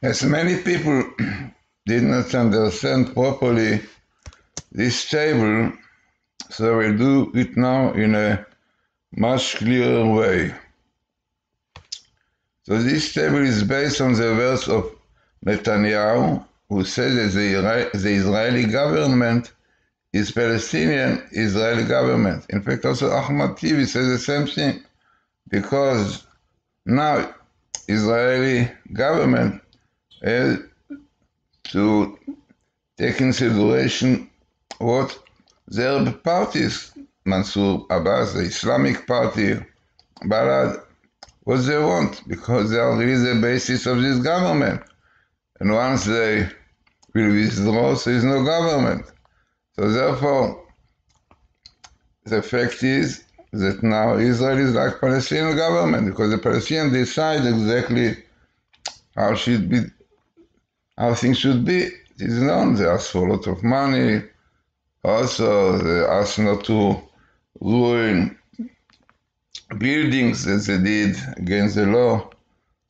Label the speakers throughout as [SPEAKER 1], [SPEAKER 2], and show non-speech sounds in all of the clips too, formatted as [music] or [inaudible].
[SPEAKER 1] As many people [clears throat] did not understand properly this table, so we'll do it now in a much clearer way. So this table is based on the words of Netanyahu, who says that the, the Israeli government is Palestinian Israeli government. In fact, also Ahmad Tibi says the same thing, because now Israeli government has to take consideration what their parties, Mansour Abbas, the Islamic Party, Balad, what they want, because they are really the basis of this government. And once they will withdraw, there is no government. So therefore, the fact is that now Israel is like Palestinian government because the Palestinians decide exactly how should be how things should be. It is known they ask for a lot of money. Also, they ask not to ruin buildings as they did against the law.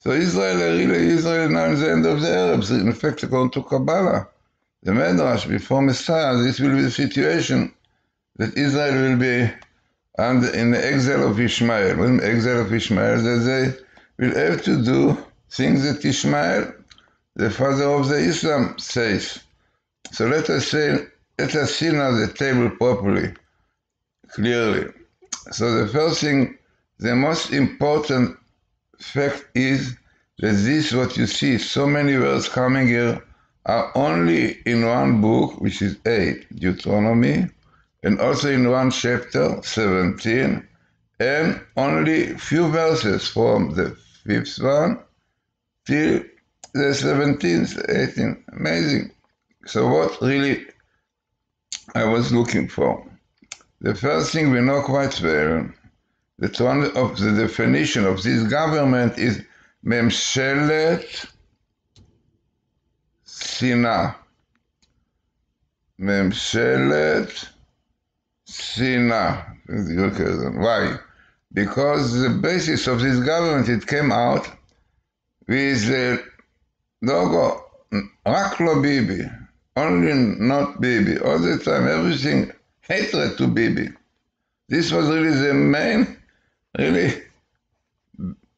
[SPEAKER 1] So Israel, really, Israel now is the end of the Arabs. In fact, according to Kabbalah, the Medrash, before Messiah, this will be the situation that Israel will be under, in the exile of Ishmael. When exile of Ishmael, that they will have to do things that Ishmael, the father of the Islam, says. So let us say, let us see now the table properly, clearly. So the first thing, the most important fact is that this, what you see, so many words coming here, are only in one book, which is 8, Deuteronomy, and also in one chapter, 17, and only few verses from the fifth one till the 17th, 18th. Amazing. So what really I was looking for? The first thing we know quite well, that one of the definition of this government is Memshelet Sina. Memshelet Sina. Why? Because the basis of this government, it came out with the Dogo, Raklo Bibi, only not Bibi. All the time, everything, hatred to Bibi. This was really the main, really,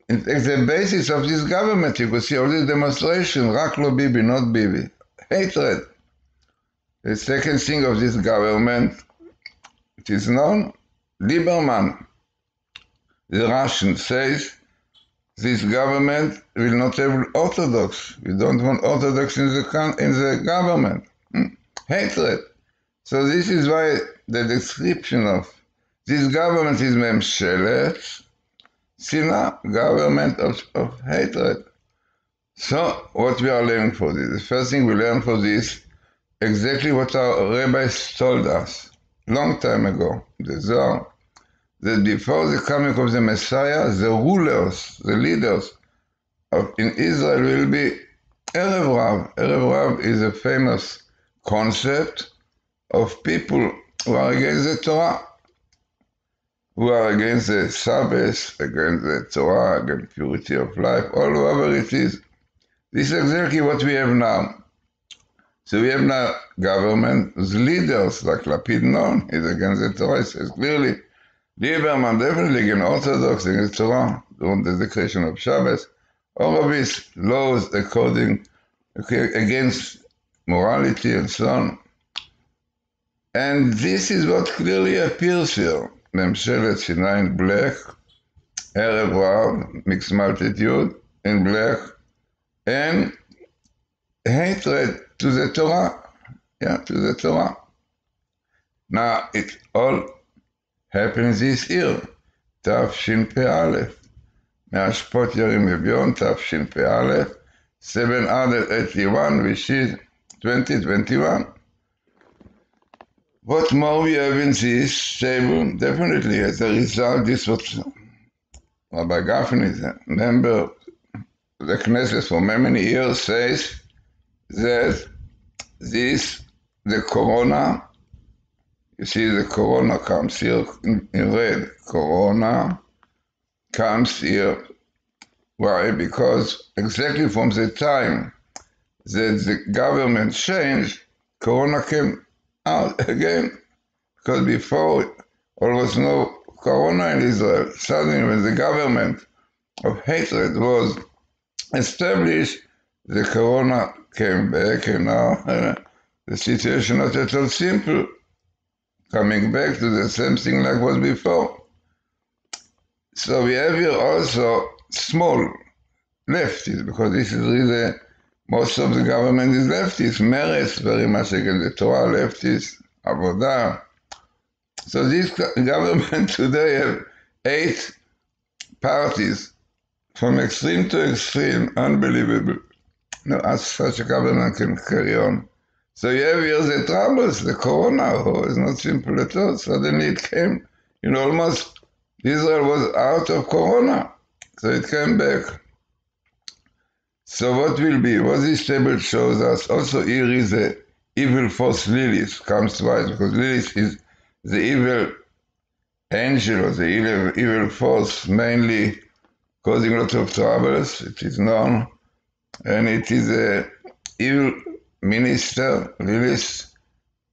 [SPEAKER 1] the basis of this government. You could see all the demonstration, Raklo Bibi, not Bibi. Hatred. The second thing of this government, it is known, Lieberman, the Russian, says this government will not have Orthodox. We don't want Orthodox in the, in the government. Hmm? Hatred. So this is why the description of this government is Memshelet, Sina, government of, of hatred. So, what we are learning for this? The first thing we learn for this, exactly what our rabbis told us long time ago, the Zohar, that before the coming of the Messiah, the rulers, the leaders of, in Israel will be Erev Rav. Erev Rav is a famous concept of people who are against the Torah who are against the Sabbath, against the Torah, against purity of life, all whatever it is. This is exactly what we have now. So we have now government, leaders like Lapid Non is against the Torah, says clearly. Lieberman definitely an Orthodox in his Torah during the dedication of Shabbos. all of Horowitz laws according against morality and so on. And this is what clearly appears here. Memshelet Sinai in black, Erev Rav, mixed multitude in black, and hatred to the Torah. Yeah, to the Torah. Now, it all happens this year, תשפ"א. מאשפות ירים אביון, תשפ"א, 781, which is 2021. What more we have in this table? Definitely, as a result, this was Rabbi Gafni, the member the Knesset for many years, says that this, the corona, you see the corona comes here in, red, corona comes here. Why? Because exactly from the time that the government changed, Corona came out [laughs] again. Because before, there was no Corona in Israel. Suddenly, when the government of hatred was established, the Corona came back, and now uh, [laughs] the situation is not at all simple. Coming back to the same thing like was before. So we have here also small lefties, because this is really most of the government is leftist. Meretz very much against the Torah, leftist, Avodah. So this [laughs] government today have eight parties from extreme to extreme, unbelievable. No, as such a government can carry on. So you have here the troubles, the corona, oh, it's not simple at all. Suddenly it came, you know, almost Israel was out of corona. So it came back. So what will be? What this table shows us, also here is the evil force Lilith comes twice, because Lilith is the evil angel or the evil, evil force mainly causing lots of troubles, it is known, and it is a evil minister, Lilith,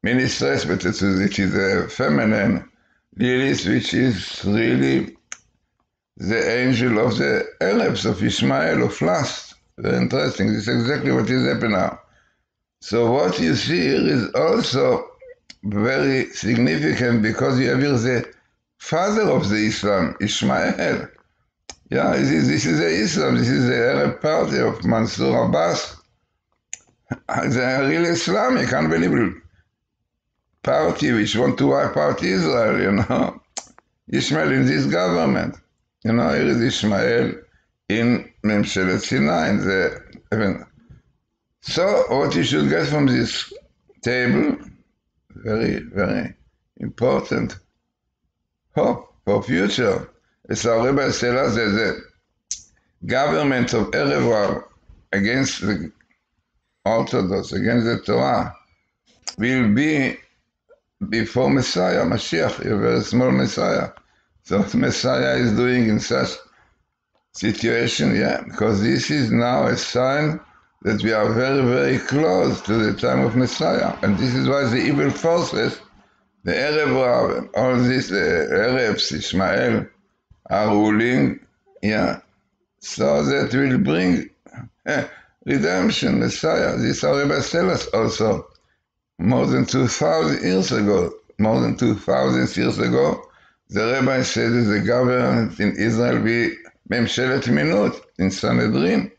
[SPEAKER 1] mistress, but it is, it is a feminine Lilith, which is really the angel of the Arabs, of Ishmael, of lust. Very interesting. This is exactly what is happening now. So what you see here is also very significant because you have here the father of the Islam, Ishmael. Yeah, this is, this is the Islam, this is the Arab party of Mansour Abbas. [laughs] They are really Islamic, unbelievable party which want to wipe out Israel, you know. [laughs] Ishmael in this government. You know, here is Ishmael in Memshelet Sinai, in the So, what you should get from this table, very, very important hope for future. As our Rebbe says, the government of Erev against the Orthodox, against the Torah, will be before Messiah, Mashiach, a very small Messiah. So what Messiah is doing in such situation, yeah, because this is now a sign that we are very, very close to the time of Messiah. And this is why the evil forces, the Erev Rav, all these uh, Arabs, Ishmael, are ruling, yeah, so that will bring uh, redemption, Messiah. This our Rebbe tell us also more than 2,000 years ago, more than 2,000 years ago, the rabbi said that the government in Israel be Memshelet Minut in Sanhedrin,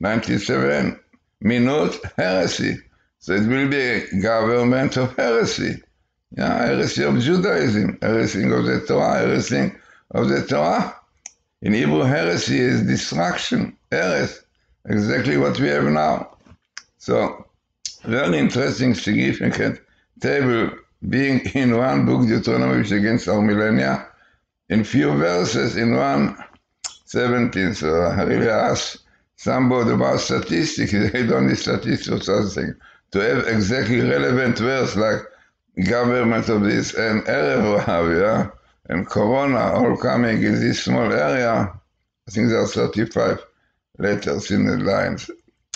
[SPEAKER 1] 97. Minut, heresy. So it will be a government of heresy. Yeah, heresy of Judaism, heresy of the Torah, heresy of the Torah. In Hebrew, heresy is destruction, heresy, exactly what we have now. So very interesting, significant table being [laughs] in one book, Deuteronomy, which against our millennia, in few verses in one 17. So I really ask somebody about statistics, [laughs] they don't need statistics or something, to have exactly relevant verse like government of this and Erev [laughs] yeah, and Corona all coming in this small area. I think there are 35 letters in the lines.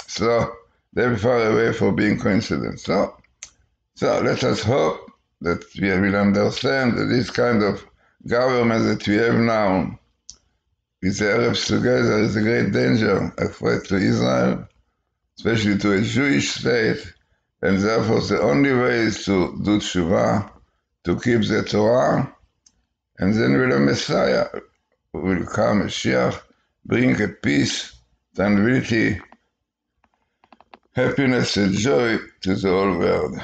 [SPEAKER 1] So they're far away from being coincidence. So, so let us hope that we will understand that this kind of government that we have now with the Arabs together is a great danger, a threat to Israel, especially to a Jewish state, and therefore the only way is to do tshuva, to keep the Torah, and then with a Messiah will come, Mashiach, bring a peace, tranquility, happiness and joy to the whole world.